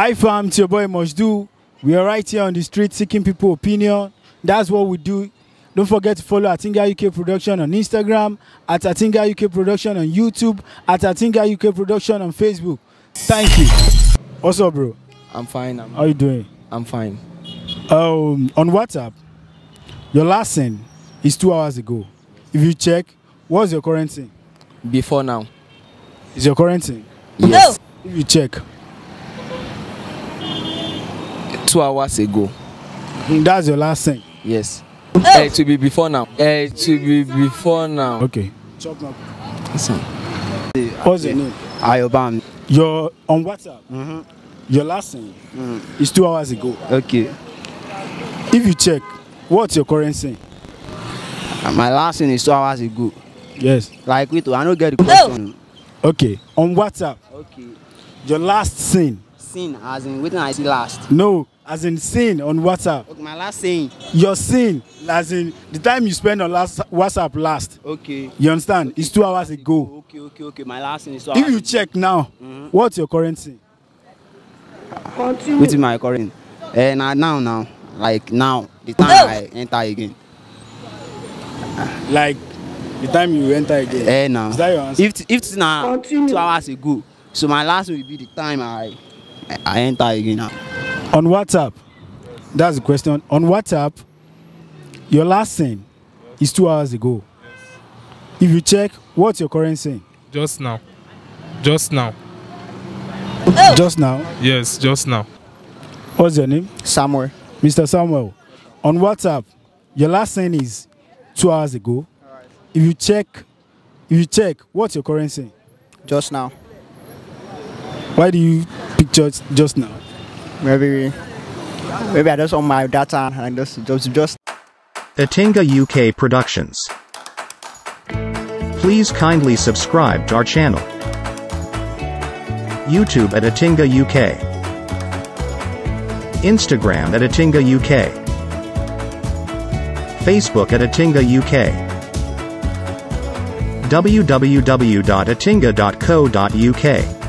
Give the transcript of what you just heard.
Hi fam, it's your boy Must Do. We are right here on the street seeking people opinion. That's what we do. Don't forget to follow Atinga UK Production on Instagram, at Atinga UK Production on YouTube, at Atinga UK Production on Facebook. Thank you. What's up, bro? I'm fine. I'm, How you doing? I'm fine. Um, on WhatsApp, your last send is two hours ago. If you check, what's your current thing? Before now. Is your current thing? Yes. If you check, Two hours ago. that's your last thing. Yes. Uh, it will be before now. Uh, it will be before now. Okay. Chop now. Listen. What's your name? Ayobam. Your on WhatsApp. Mm-hmm. Your last thing is two hours ago. Okay. If you check, what's your current thing? Uh, My last thing is two hours ago. Yes. Like, wait, I don't get the question. Okay. On WhatsApp, Okay. your last sin. Sin, as in, waiting I see last. No, as in sin on WhatsApp. Okay, my last saying. Your sin, as in the time you spend on last WhatsApp last. Okay. You understand? It's two hours ago. Okay, okay, okay. My last thing is two If hours you check now, Mhm. what's your current sin? Which is my current. Eh, now, now, now. Like, now, the time I enter again. Like the time you enter again. Eh, now. Is that your answer? If, if it's now two hours ago, so my last will be the time I, I enter again now. On WhatsApp, that's the question. On WhatsApp, your last sin is two hours ago. If you check, what's your current sin? Just now. Just now. Oh. Just now. Yes, just now. What's your name? Samuel. Mr. Samuel. On WhatsApp, your last sin is two hours ago. If you check, if you check, what's your current sin? just now. Why do you picture it just now? Maybe maybe I just on my data and just just just Atinga UK Productions. Please kindly subscribe to our channel. YouTube at Atinga UK. Instagram at Atinga UK. Facebook at Atinga UK. www.atinga.co.uk.